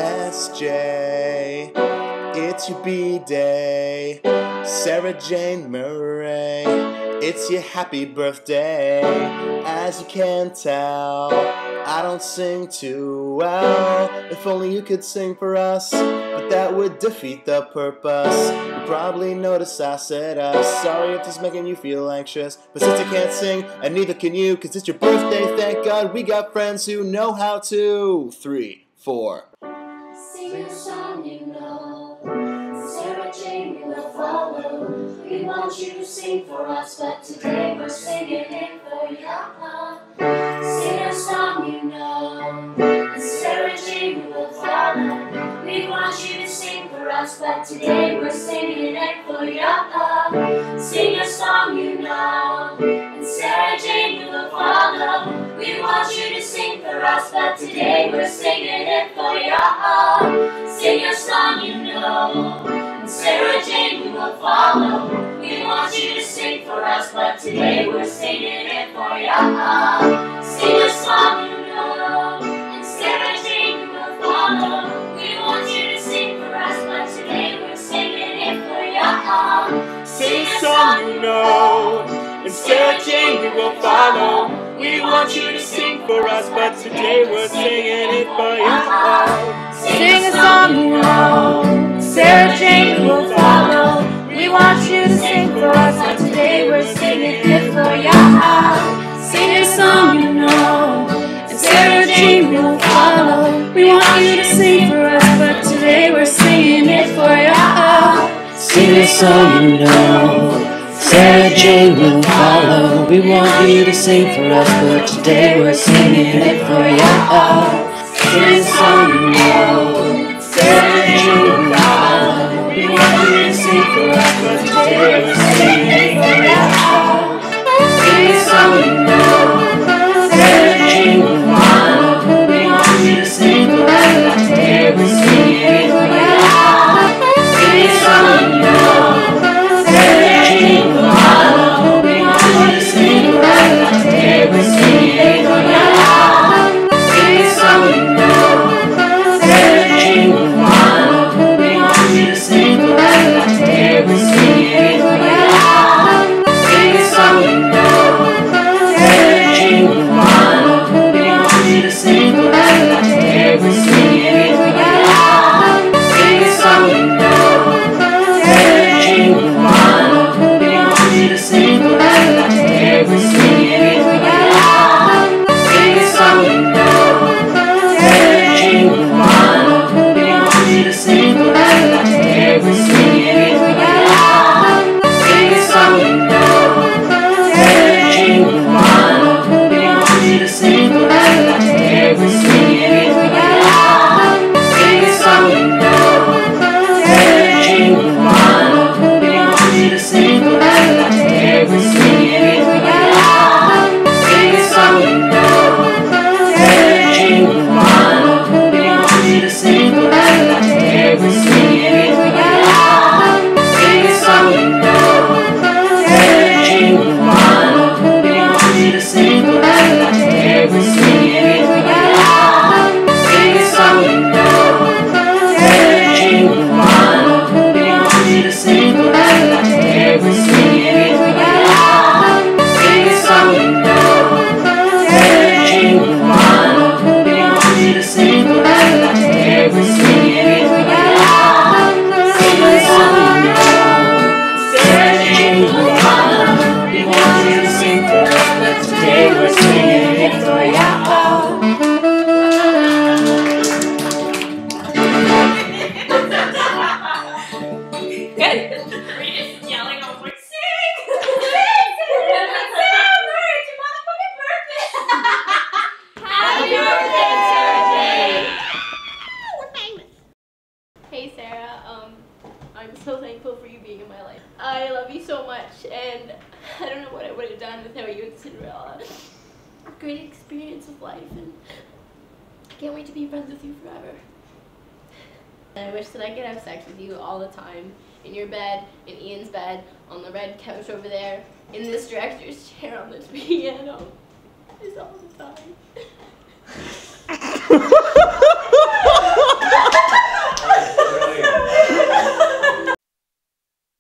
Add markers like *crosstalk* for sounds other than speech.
SJ. It's your B day. Sarah Jane Murray. It's your happy birthday. As you can tell, I don't sing too well. If only you could sing for us, but that would defeat the purpose. You probably noticed I said us. Sorry if this is making you feel anxious, but since I can't sing, and neither can you, cause it's your birthday, thank God we got friends who know how to. Three, four. Sing a song you know. Sarah Jane, will follow. We want you to sing for us, but today we're singing it for you. Sing a song you know. And Sarah Jane, will follow. We want you to sing for us, but today we're singing it for you. Sing a song you know. And Sarah Jane, will follow. We want you to sing for us, but today we're singing Sing a song you know. And Sarah Jane, we will follow. We want you to sing for us, but today we're singing it for you. Sing a song you know. And Sarah Jane, we will follow. We want you to sing for us, but today we're singing it for you. Sing a song you know, and Sarah Jane we will follow. For us, but today we're singing it for you. Sing a song you know, Sarah Jane will follow. We want you to sing for us, but today we're singing it for ya. Sing a song you know, Sarah Jane will follow. We want you to sing for us, but today we're singing it for ya. Sing a song you know. Sarah Jane will follow. We want you to sing for us, but today we're singing it for ya. Sing a song. Good. Rita's yelling. I like, sing! Sing! Your motherfucking! Happy birthday, Sarah Jane! Hey Sarah, um, I'm so thankful for you being in my life. I love you so much, and I don't know what I would have done without you Cinderella. Great experience of life, and I can't wait to be friends with you forever. And I wish that I could have sex with you all the time. In your bed, in Ian's bed, on the red couch over there, in this director's *laughs* chair on the piano. Just all the time. *laughs* *laughs*